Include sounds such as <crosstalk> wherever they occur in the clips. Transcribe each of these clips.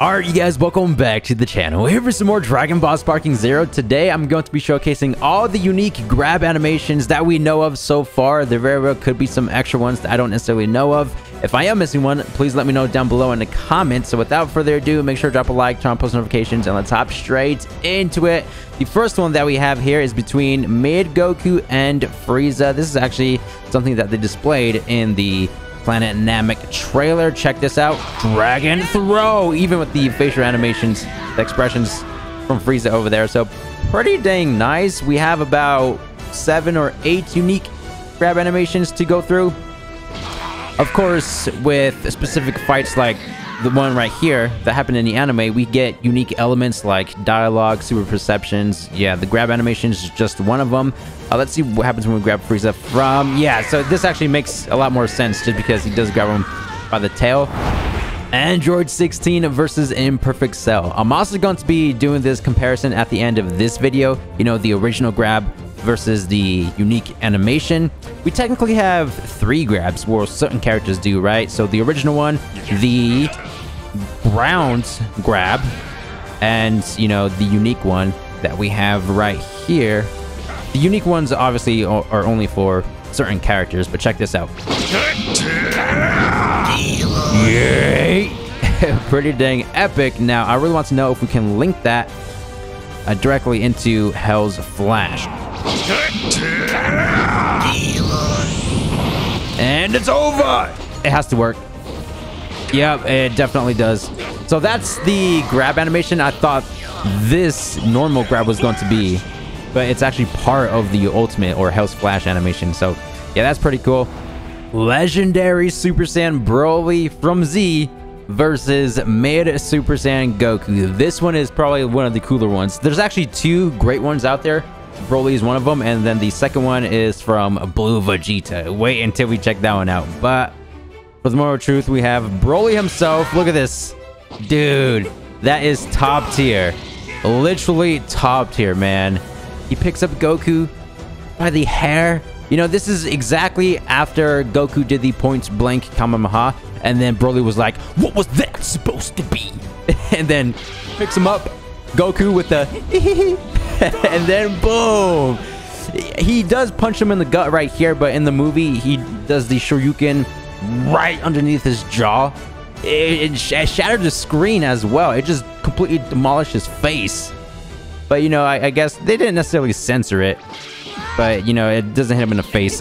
Alright you guys, welcome back to the channel. Here for some more Dragon Ball Sparking Zero. Today I'm going to be showcasing all the unique grab animations that we know of so far. There very well could be some extra ones that I don't necessarily know of. If I am missing one, please let me know down below in the comments. So without further ado, make sure to drop a like, turn on post notifications, and let's hop straight into it. The first one that we have here is between Mid Goku and Frieza. This is actually something that they displayed in the Planet Namek trailer. Check this out. Dragon Throw! Even with the facial animations, the expressions from Frieza over there. So pretty dang nice. We have about seven or eight unique grab animations to go through. Of course, with specific fights like the one right here that happened in the anime, we get unique elements like dialogue, super perceptions. Yeah, the grab animation is just one of them. Uh, let's see what happens when we grab Frieza from... Yeah, so this actually makes a lot more sense just because he does grab him by the tail. Android 16 versus Imperfect Cell. I'm also going to be doing this comparison at the end of this video. You know, the original grab versus the unique animation. We technically have three grabs, well, certain characters do, right? So the original one, the ground grab, and, you know, the unique one that we have right here. The unique ones obviously are only for certain characters, but check this out. Yay! <laughs> Pretty dang epic. Now, I really want to know if we can link that uh, directly into Hell's Flash. And it's over! It has to work. Yep, it definitely does. So that's the grab animation I thought this normal grab was going to be. But it's actually part of the ultimate or Hell's Flash animation. So yeah, that's pretty cool. Legendary Super Saiyan Broly from Z versus Mid Super Saiyan Goku. This one is probably one of the cooler ones. There's actually two great ones out there. Broly is one of them, and then the second one is from Blue Vegeta. Wait until we check that one out. But for the moral truth, we have Broly himself. Look at this. Dude, that is top tier. Literally top tier, man. He picks up Goku by the hair. You know, this is exactly after Goku did the points blank Kamehameha. And then Broly was like, what was that supposed to be? <laughs> and then picks him up. Goku with the <laughs> and then boom. He does punch him in the gut right here, but in the movie, he does the Shoryuken right underneath his jaw. It, it, it shattered the screen as well. It just completely demolished his face. But, you know, I, I guess they didn't necessarily censor it. But, you know, it doesn't hit him in the face.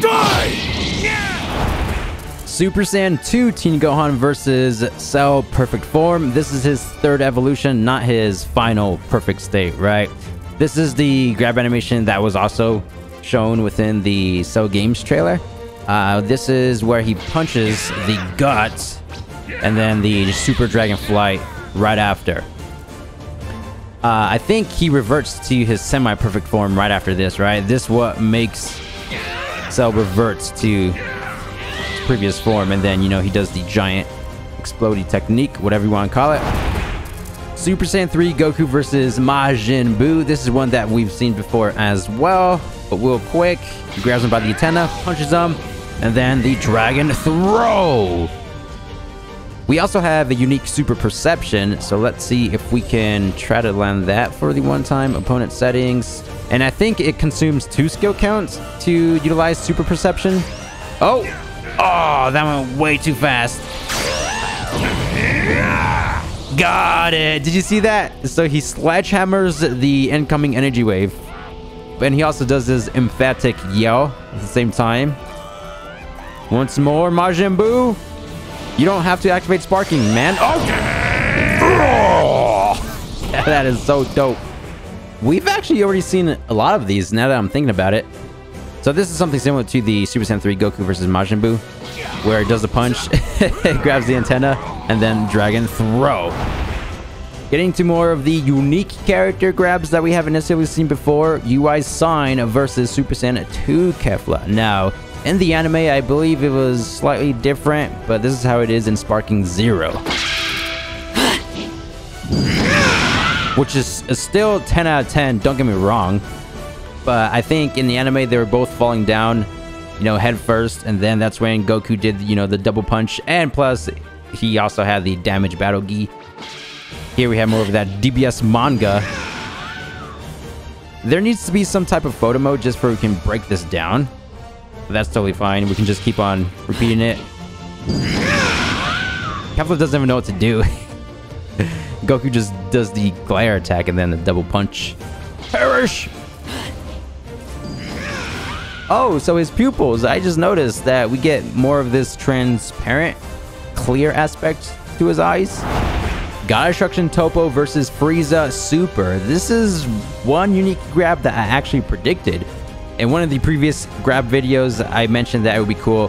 Die! <laughs> Super Saiyan 2 Teen Gohan versus Cell Perfect Form. This is his third evolution, not his final perfect state, right? This is the grab animation that was also shown within the Cell Games trailer. Uh, this is where he punches the gut and then the Super Dragon Flight right after. Uh, I think he reverts to his semi-perfect form right after this, right? This what makes Cell reverts to previous form. And then, you know, he does the giant exploding technique, whatever you want to call it. Super Saiyan 3 Goku versus Majin Buu. This is one that we've seen before as well. But real quick, he grabs him by the antenna, punches him, and then the Dragon Throw. We also have a unique super perception, so let's see if we can try to land that for the one-time opponent settings. And I think it consumes two skill counts to utilize super perception. Oh, Oh, that went way too fast. Got it. Did you see that? So he sledgehammers the incoming energy wave. And he also does this emphatic yell at the same time. Once more, Majin Buu. You don't have to activate sparking, man. Oh! <laughs> that is so dope. We've actually already seen a lot of these now that I'm thinking about it. So this is something similar to the Super Saiyan 3 Goku versus Majin Buu, where it does the punch, <laughs> grabs the antenna, and then Dragon Throw. Getting to more of the unique character grabs that we haven't necessarily seen before, UI Sign versus Super Saiyan 2 Kefla. Now, in the anime, I believe it was slightly different, but this is how it is in Sparking Zero. Which is, still 10 out of 10, don't get me wrong. But I think in the anime, they were both falling down, you know, head first. And then that's when Goku did, you know, the double punch. And plus, he also had the damage battle gi. Here we have more of that DBS manga. There needs to be some type of photo mode just where we can break this down. But that's totally fine. We can just keep on repeating it. Kefla doesn't even know what to do. <laughs> Goku just does the glare attack and then the double punch. Perish! Oh, so his pupils. I just noticed that we get more of this transparent, clear aspect to his eyes. God Destruction Toppo versus Frieza Super. This is one unique grab that I actually predicted. In one of the previous grab videos, I mentioned that it would be cool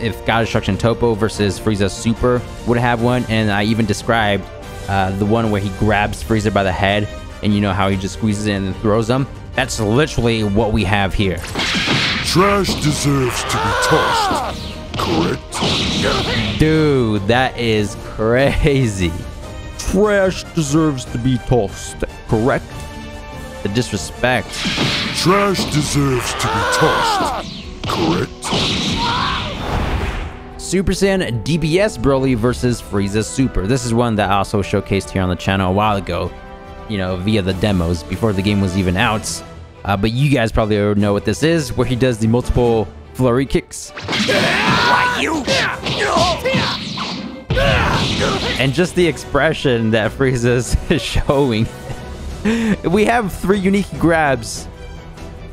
if God Destruction Toppo versus Frieza Super would have one, and I even described uh, the one where he grabs Frieza by the head, and you know how he just squeezes it and throws them. That's literally what we have here. Trash deserves to be tossed. Correct? Dude, that is crazy. Trash deserves to be tossed. Correct? The disrespect. Trash deserves to be tossed. Correct? Super Saiyan DBS Broly versus Frieza Super. This is one that I also showcased here on the channel a while ago, you know, via the demos before the game was even out. Uh, but you guys probably already know what this is, where he does the multiple flurry kicks. Why you? And just the expression that Frieza is <laughs> showing. we have three unique grabs,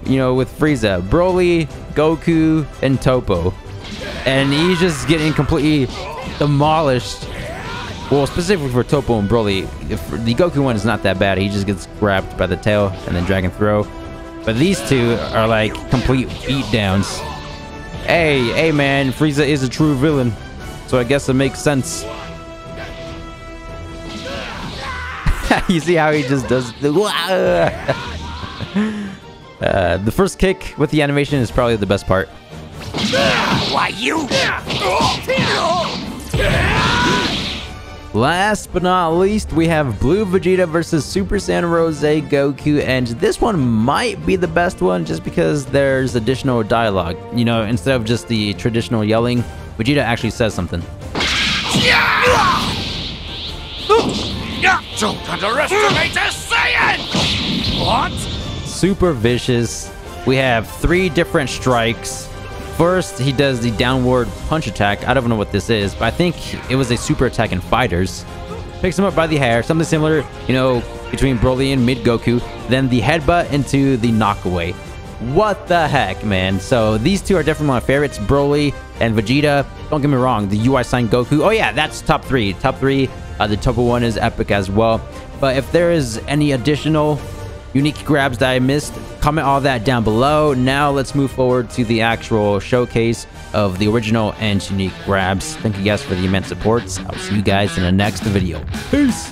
you know, with Frieza. Broly, Goku, and Toppo. and he's just getting completely demolished. Well, specifically for Toppo and Broly, if the Goku one is not that bad. He just gets grabbed by the tail and then Dragon Throw. But these two are like complete beatdowns. Hey, hey man, Frieza is a true villain. So I guess it makes sense. <laughs> you see how he just does the... <laughs> uh, the first kick with the animation is probably the best part. Why you? Last but not least, we have Blue Vegeta versus Super Saiyan Rose Goku, and this one might be the best one just because there's additional dialogue. You know, instead of just the traditional yelling, Vegeta actually says something. Don't underestimate a Saiyan! What? Super vicious. We have three different strikes. First, he does the downward punch attack. I don't know what this is, but I think it was a super attack in Fighters. Picks him up by the hair, something similar, you know, between Broly and Mid Goku. Then the headbutt into the knockaway. What the heck, man? So these two are definitely my favorites, Broly and Vegeta. Don't get me wrong, the UI sign Goku. Oh yeah, that's top three. Top three. Uh, the Toppo one is epic as well. But if there is any additional unique grabs that I missed. Comment all that down below. Now let's move forward to the actual showcase of the original and unique grabs. Thank you guys for the immense supports. I'll see you guys in the next video. Peace!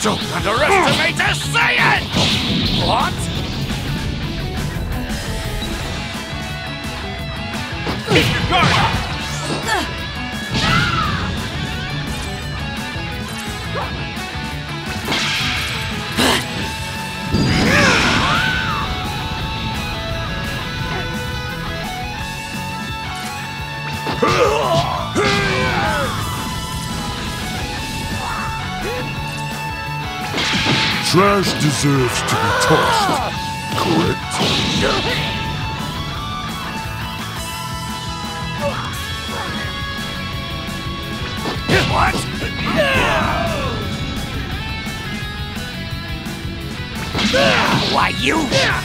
Don't underestimate the Saiyan! What? Trash deserves to be tossed. Correct? You... you...